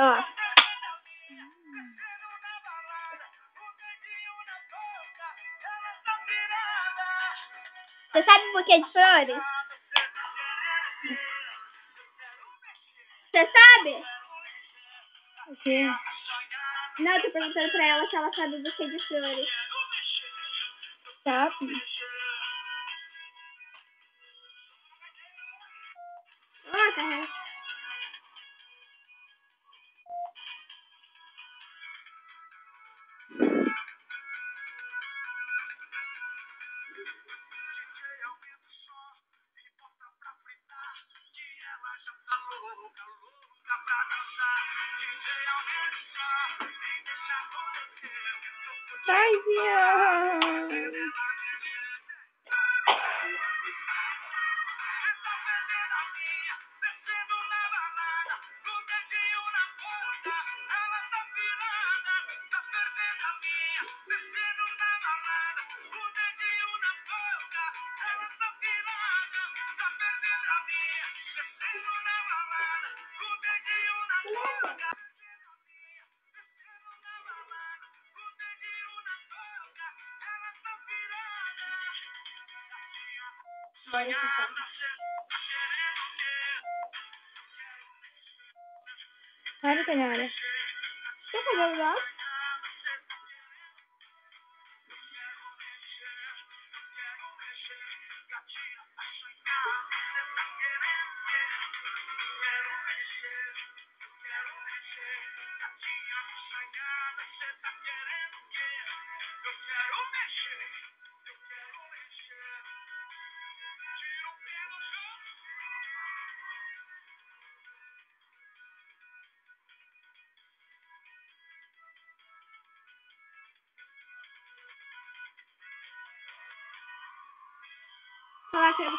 Ó. Você sabe por que de flores? Você sabe? O quê? Não, eu tô perguntando pra ela se ela sabe buquê de flores. Sabe? Ó, tá. Tadinha. Daisy. Parece Harika yani. Ne kadar lan? O